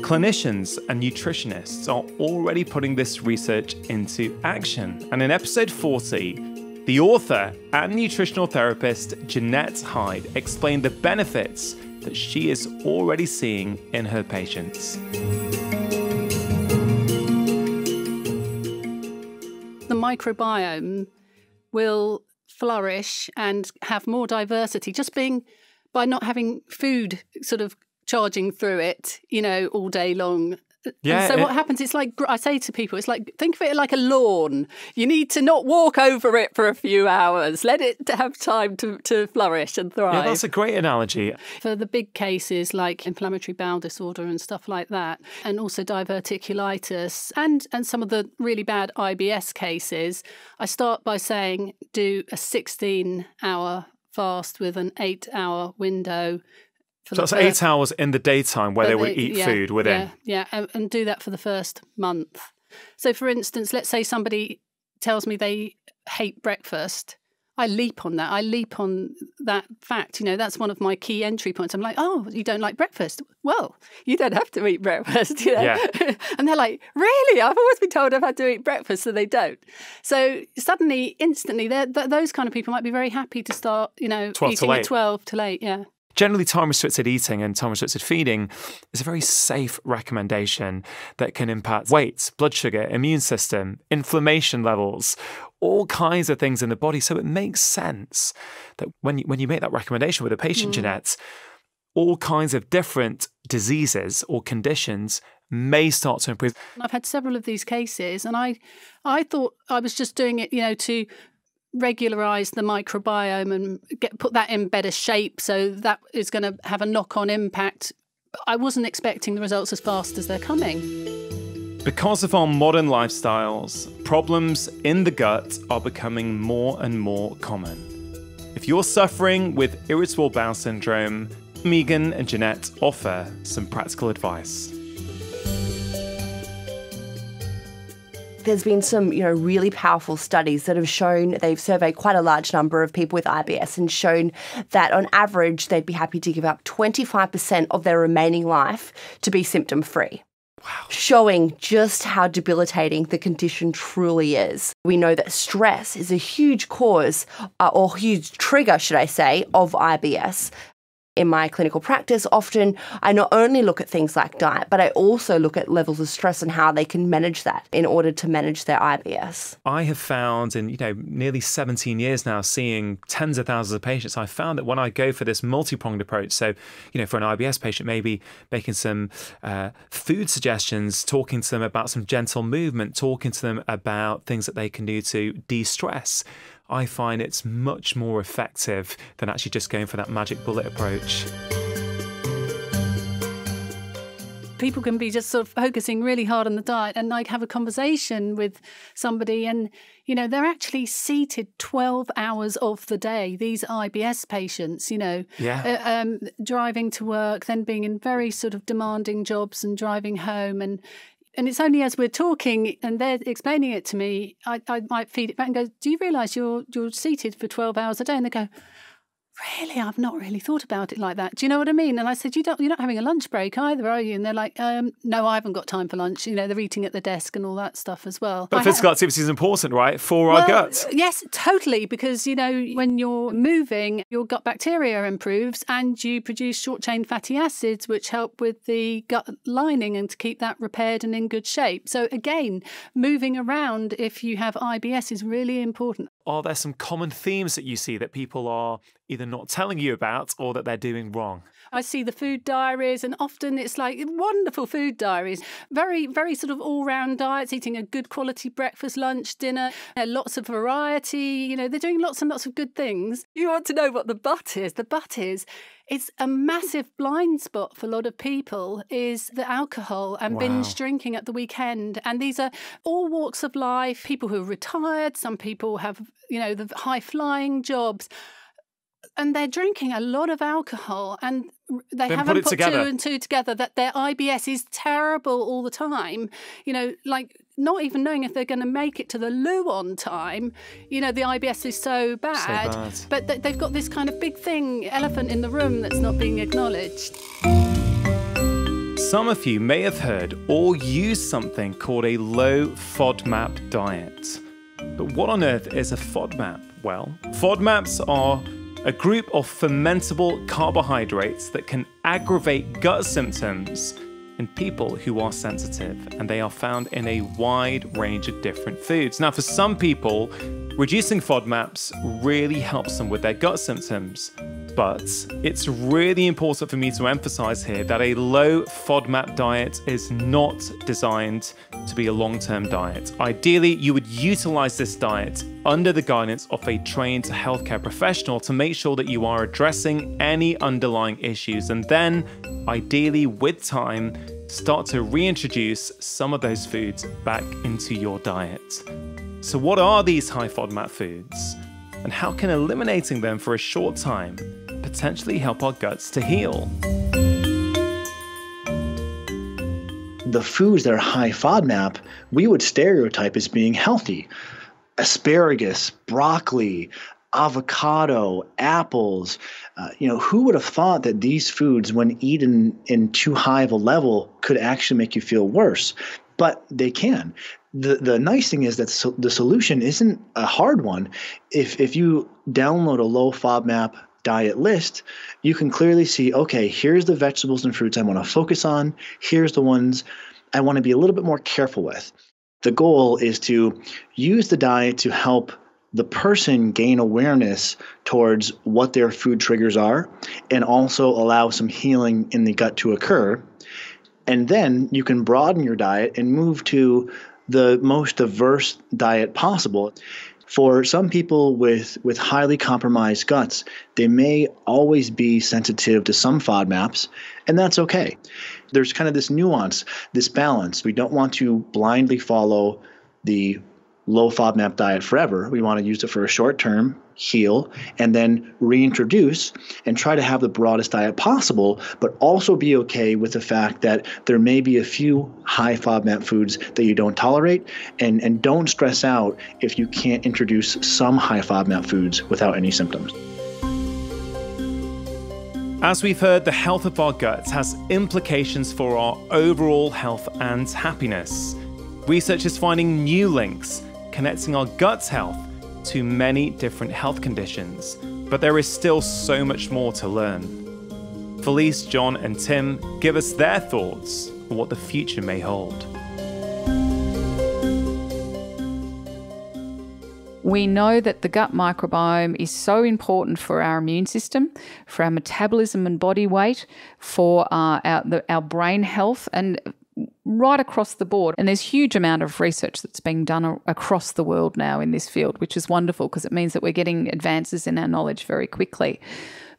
Clinicians and nutritionists are already putting this research into action. And in episode 40, the author and nutritional therapist Jeanette Hyde explained the benefits that she is already seeing in her patients. The microbiome will flourish and have more diversity just being by not having food sort of charging through it, you know, all day long. Yeah. And so it, what happens? It's like I say to people, it's like think of it like a lawn. You need to not walk over it for a few hours. Let it have time to, to flourish and thrive. Yeah, that's a great analogy. For the big cases like inflammatory bowel disorder and stuff like that, and also diverticulitis, and and some of the really bad IBS cases, I start by saying do a 16 hour fast with an eight hour window so that's first, eight hours in the daytime where they, would eat yeah, food within. Yeah, yeah, and do that for the first month. So, for instance, let's say somebody tells me they hate breakfast. I leap on that. I leap on that fact. You know, that's one of my key entry points. I'm like, oh, you don't like breakfast? Well, you don't have to eat breakfast. *laughs* You know? Yeah. *laughs* and they're like, really? I've always been told I've had to eat breakfast, so they don't. So suddenly, instantly, th- those kind of people might be very happy to start, you know, eating at 12 to late. Yeah. Generally, time restricted eating and time restricted feeding is a very safe recommendation that can impact weight, blood sugar, immune system, inflammation levels, all kinds of things in the body. So it makes sense that when you, when you make that recommendation with a patient, mm. Jeanette, all kinds of different diseases or conditions may start to improve. I've had several of these cases, and I, I thought I was just doing it, you know, to regularize the microbiome and get put that in better shape so that is going to have a knock-on impact. I wasn't expecting the results as fast as they're coming. Because of our modern lifestyles problems in the gut are becoming more and more common. If you're suffering with irritable bowel syndrome megan and jeanette offer some practical advice there's been some, you know, really powerful studies that have shown they've surveyed quite a large number of people with IBS and shown that on average they'd be happy to give up 25% of their remaining life to be symptom free. Wow. Showing just how debilitating the condition truly is. We know that stress is a huge cause uh, or huge trigger, should I say, of IBS. In my clinical practice, often I not only look at things like diet, but I also look at levels of stress and how they can manage that in order to manage their IBS. I have found in, you know, nearly 17 years now seeing tens of thousands of patients, I found that when I go for this multi-pronged approach, so, you know, for an IBS patient, maybe making some uh, food suggestions, talking to them about some gentle movement, talking to them about things that they can do to de-stress. I find it's much more effective than actually just going for that magic bullet approach. People can be just sort of focusing really hard on the diet and like have a conversation with somebody and you know they're actually seated 12 hours of the day these IBS patients you know yeah. uh, um, driving to work then being in very sort of demanding jobs and driving home and and it's only as we're talking and they're explaining it to me, I, I might feed it back and go, "Do you realise you're you're seated for twelve hours a day?" And they go, really, I've not really thought about it like that. Do you know what I mean? And I said, you don't, you're not having a lunch break either, are you? And they're like, um, no, I haven't got time for lunch. You know, they're eating at the desk and all that stuff as well. But I physical activity is important, right, for well, our guts. Yes, totally. Because, you know, when you're moving, your gut bacteria improves and you produce short chain fatty acids, which help with the gut lining and to keep that repaired and in good shape. So, again, moving around if you have IBS is really important. Are there some common themes that you see that people are either not telling you about or that they're doing wrong? I see the food diaries, and often it's like wonderful food diaries. Very, very sort of all round diets, eating a good quality breakfast, lunch, dinner, uh, lots of variety. You know, they're doing lots and lots of good things. You want to know what the but is? The but is it's a massive blind spot for a lot of people is the alcohol and Wow. binge drinking at the weekend and these are all walks of life people who are retired some people have you know the high flying jobs and they're drinking a lot of alcohol and they Then haven't it put, two and two together that their IBS is terrible all the time. You know, like not even knowing if they're going to make it to the loo on time. You know, the IBS is so bad, bad. but they've got this kind of big thing, elephant in the room that's not being acknowledged. Some of you may have heard or used something called a low FODMAP diet. But what on earth is a FODMAP? Well, FODMAPs are a group of fermentable carbohydrates that can aggravate gut symptoms in people who are sensitive, and they are found in a wide range of different foods. Now, for some people, reducing FODMAPs really helps them with their gut symptoms. But it's really important for me to emphasize here that a low FODMAP diet is not designed to be a long term diet. Ideally, you would utilize this diet under the guidance of a trained healthcare professional to make sure that you are addressing any underlying issues. And then, ideally, with time, start to reintroduce some of those foods back into your diet. So, what are these high FODMAP foods? And how can eliminating them for a short time potentially help our guts to heal? the foods that are high FODMAP, we would stereotype as being healthy. Asparagus, broccoli, avocado, apples. Uh, you know, who would have thought that these foods, when eaten in too high of a level, could actually make you feel worse? But they can. The, the nice thing is that so, the solution isn't a hard one. If, if you download a low FODMAP diet list, you can clearly see okay, here's the vegetables and fruits I want to focus on, here's the ones I want to be a little bit more careful with. The goal is to use the diet to help the person gain awareness towards what their food triggers are and also allow some healing in the gut to occur. And then you can broaden your diet and move to the most diverse diet possible. For some people with, with highly compromised guts, they may always be sensitive to some FODMAPs, and that's okay. There's kind of this nuance, this balance. We don't want to blindly follow the low FODMAP diet forever. We want to use it for a short term, heal, and then reintroduce and try to have the broadest diet possible, but also be okay with the fact that there may be a few high FODMAP foods that you don't tolerate, and, and don't stress out if you can't introduce some high FODMAP foods without any symptoms. As we've heard, the health of our guts has implications for our overall health and happiness. Research is finding new links connecting our gut's health to many different health conditions, but there is still so much more to learn. Felice, John, and Tim give us their thoughts on what the future may hold. We know that the gut microbiome is so important for our immune system, for our metabolism and body weight, for uh, our, the, our brain health, and right across the board. And there's huge amount of research that's being done across the world now in this field, which is wonderful because it means that we're getting advances in our knowledge very quickly.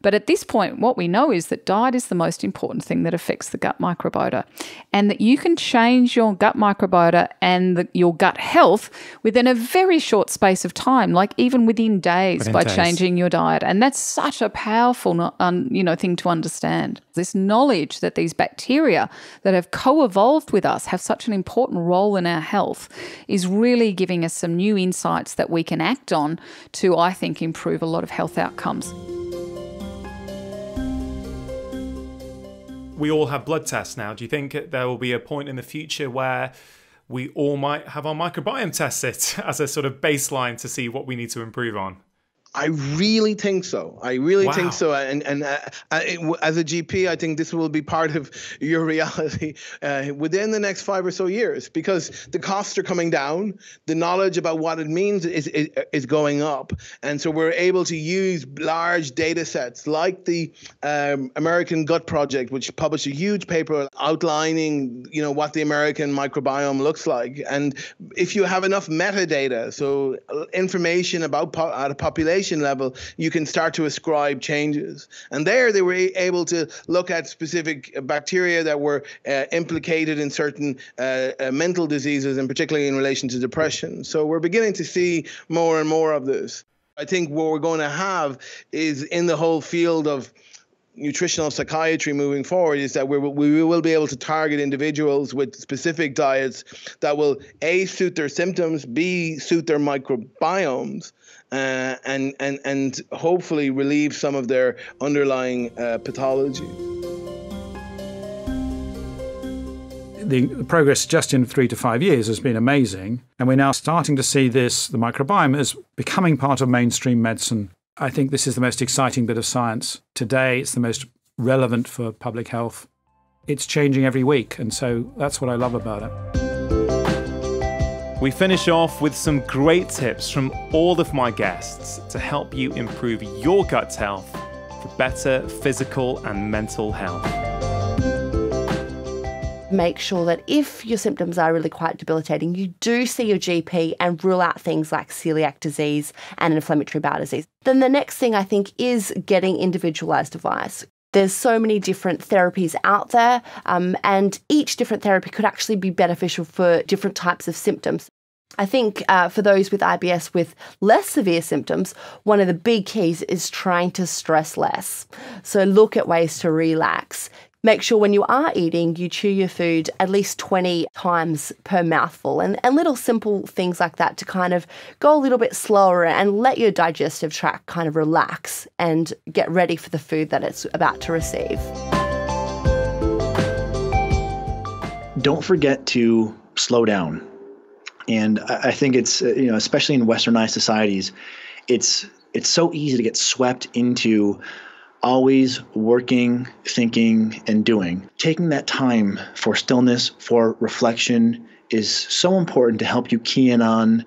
But at this point, what we know is that diet is the most important thing that affects the gut microbiota, and that you can change your gut microbiota and the, your gut health within a very short space of time, like even within days, within by days. changing your diet. And that's such a powerful, you know, thing to understand. This knowledge that these bacteria that have co-evolved with us have such an important role in our health is really giving us some new insights that we can act on to, I think, improve a lot of health outcomes. We all have blood tests now. Do you think there will be a point in the future where we all might have our microbiome tested *laughs* as a sort of baseline to see what we need to improve on? I really think so. I really wow. think so. And and uh, uh as a GP, I think this will be part of *laughs* your reality uh, within the next five or so years because the costs are coming down, the knowledge about what it means is, is is going up, and so we're able to use large data sets like the um, American Gut Project, which published a huge paper outlining you know what the American microbiome looks like, and if you have enough metadata, so uh, information about po- at a population population level, you can start to ascribe changes. And there they were able to look at specific bacteria that were uh, implicated in certain uh, uh, mental diseases, and particularly in relation to depression. So we're beginning to see more and more of this. I think what we're going to have is in the whole field of nutritional psychiatry moving forward is that we we will be able to target individuals with specific diets that will a suit their symptoms, b suit their microbiomes, uh, and and and hopefully relieve some of their underlying uh, pathology. The progress just in three to five years has been amazing, and we're now starting to see this the microbiome as becoming part of mainstream medicine. I think this is the most exciting bit of science today. It's the most relevant for public health. It's changing every week, and so that's what I love about it. We finish off with some great tips from all of my guests to help you improve your gut health for better physical and mental health. Make sure that if your symptoms are really quite debilitating, you do see your GP and rule out things like celiac disease and inflammatory bowel disease. Then the next thing I think is getting individualized advice. There's so many different therapies out there, um, and each different therapy could actually be beneficial for different types of symptoms. I think uh, for those with IBS with less severe symptoms, one of the big keys is trying to stress less. So look at ways to relax. Make sure when you are eating, you chew your food at least 20 times per mouthful, and, and little simple things like that to kind of go a little bit slower and let your digestive tract kind of relax and get ready for the food that it's about to receive. Don't forget to slow down and I think it's uh, you know especially in westernized societies, it's it's so easy to get swept into always working, thinking, and doing. Taking that time for stillness, for reflection is so important to help you key in on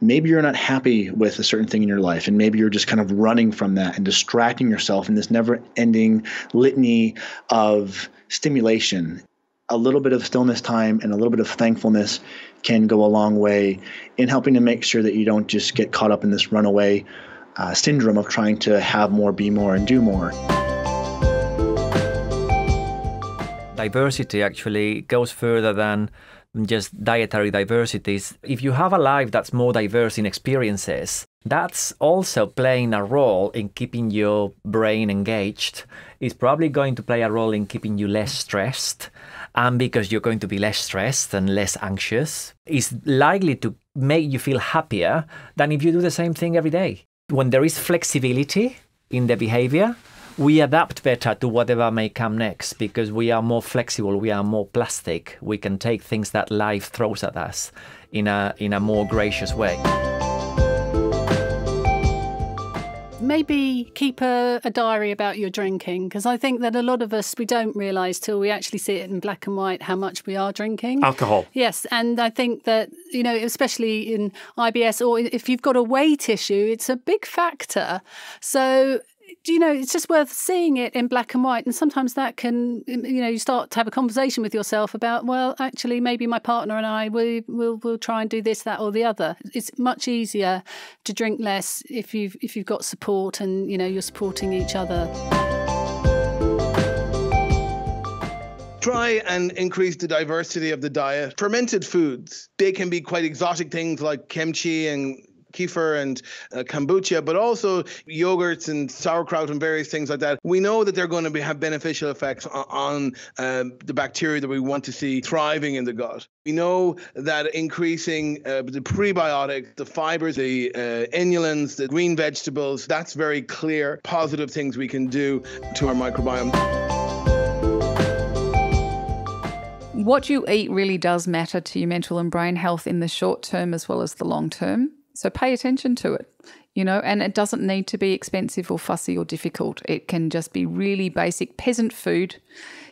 maybe you're not happy with a certain thing in your life and maybe you're just kind of running from that and distracting yourself in this never ending litany of stimulation a little bit of stillness time and a little bit of thankfulness can go a long way in helping to make sure that you don't just get caught up in this runaway uh, syndrome of trying to have more, be more, and do more. Diversity actually goes further than just dietary diversities. If you have a life that's more diverse in experiences, that's also playing a role in keeping your brain engaged. It's probably going to play a role in keeping you less stressed and because you're going to be less stressed and less anxious, is likely to make you feel happier than if you do the same thing every day. When there is flexibility in the behavior, we adapt better to whatever may come next because we are more flexible, we are more plastic. We can take things that life throws at us in a in a more gracious way. Maybe keep a, a diary about your drinking because I think that a lot of us we don't realise till we actually see it in black and white how much we are drinking alcohol. Yes, and I think that you know, especially in IBS or if you've got a weight issue, it's a big factor. So you know, it's just worth seeing it in black and white. And sometimes that can, you know, you start to have a conversation with yourself about, well, actually, maybe my partner and I we will will try and do this, that, or the other. It's much easier to drink less if you've if you've got support and you know you're supporting each other. try and increase the diversity of the diet. Fermented foods, they can be quite exotic things like kimchi and kefir and uh, kombucha, but also yogurts and sauerkraut and various things like that. We know that they're going to be, have beneficial effects on, on um, the bacteria that we want to see thriving in the gut. We know that increasing uh, the prebiotics, the fibers, the uh, inulins, the green vegetables, that's very clear positive things we can do to our microbiome what you eat really does matter to your mental and brain health in the short term as well as the long term. So pay attention to it, you know, and it doesn't need to be expensive or fussy or difficult. It can just be really basic peasant food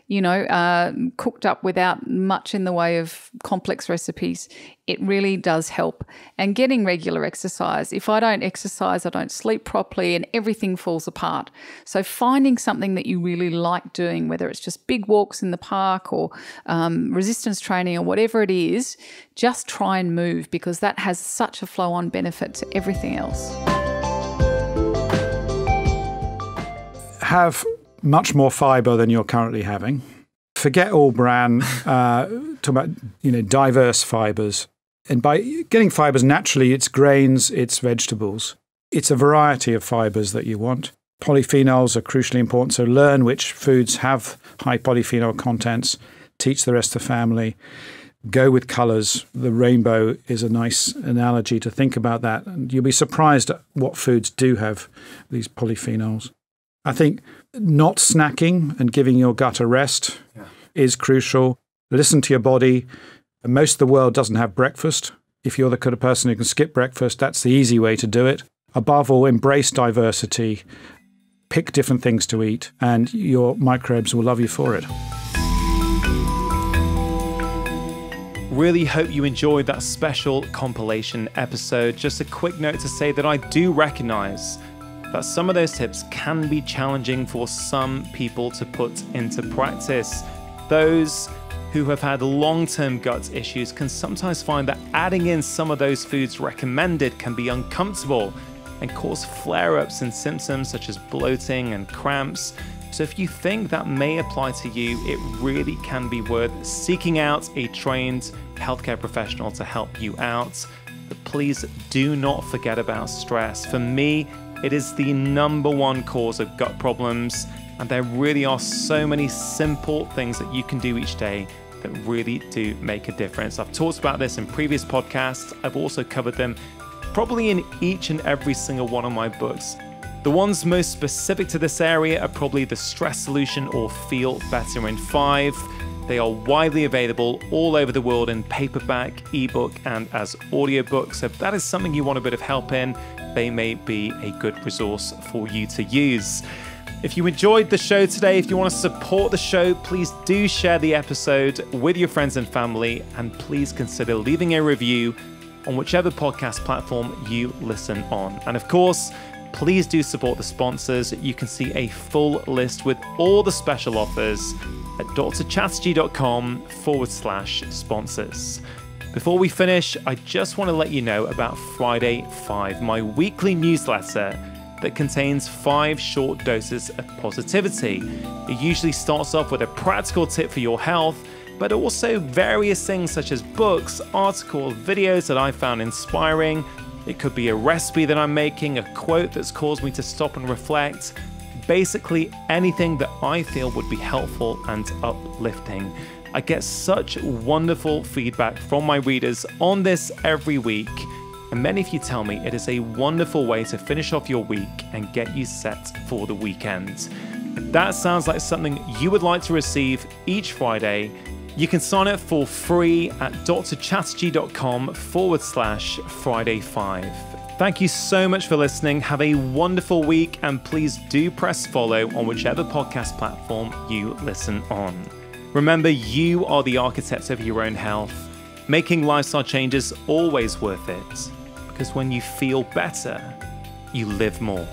you know, uh, cooked up without much in the way of complex recipes, it really does help. And getting regular exercise. If I don't exercise, I don't sleep properly and everything falls apart. So finding something that you really like doing, whether it's just big walks in the park or um, resistance training or whatever it is, just try and move because that has such a flow on benefit to everything else. Have much more fiber than you're currently having. Forget all bran, *laughs* uh, talk about you know diverse fibers. And by getting fibers naturally, it's grains, it's vegetables. It's a variety of fibers that you want. Polyphenols are crucially important, so learn which foods have high polyphenol contents, teach the rest of the family. Go with colors. The rainbow is a nice analogy to think about that. And you'll be surprised at what foods do have these polyphenols. I think not snacking and giving your gut a rest yeah. is crucial. Listen to your body. Most of the world doesn't have breakfast. If you're the kind of person who can skip breakfast, that's the easy way to do it. Above all, embrace diversity. Pick different things to eat, and your microbes will love you for it. Really hope you enjoyed that special compilation episode. Just a quick note to say that I do recognize that some of those tips can be challenging for some people to put into practice. Those who have had long term gut issues can sometimes find that adding in some of those foods recommended can be uncomfortable and cause flare ups and symptoms such as bloating and cramps. So, if you think that may apply to you, it really can be worth seeking out a trained healthcare professional to help you out. But please do not forget about stress. For me, it is the number one cause of gut problems, and there really are so many simple things that you can do each day that really do make a difference. I've talked about this in previous podcasts, I've also covered them probably in each and every single one of my books. The ones most specific to this area are probably the Stress Solution or Feel Better in 5. They are widely available all over the world in paperback, ebook, and as audiobook. So if that is something you want a bit of help in, they may be a good resource for you to use. If you enjoyed the show today, if you want to support the show, please do share the episode with your friends and family, and please consider leaving a review on whichever podcast platform you listen on. And of course, please do support the sponsors. You can see a full list with all the special offers at drchatterjee.com forward slash sponsors. Before we finish, I just want to let you know about Friday 5, my weekly newsletter that contains five short doses of positivity. It usually starts off with a practical tip for your health, but also various things such as books, articles, videos that I found inspiring. It could be a recipe that I'm making, a quote that's caused me to stop and reflect. Basically, anything that I feel would be helpful and uplifting. I get such wonderful feedback from my readers on this every week, and many of you tell me it is a wonderful way to finish off your week and get you set for the weekend. If that sounds like something you would like to receive each Friday, you can sign up for free at drchatterjee.com forward slash Friday 5. Thank you so much for listening. Have a wonderful week, and please do press follow on whichever podcast platform you listen on. Remember, you are the architect of your own health. Making lifestyle changes always worth it because when you feel better, you live more.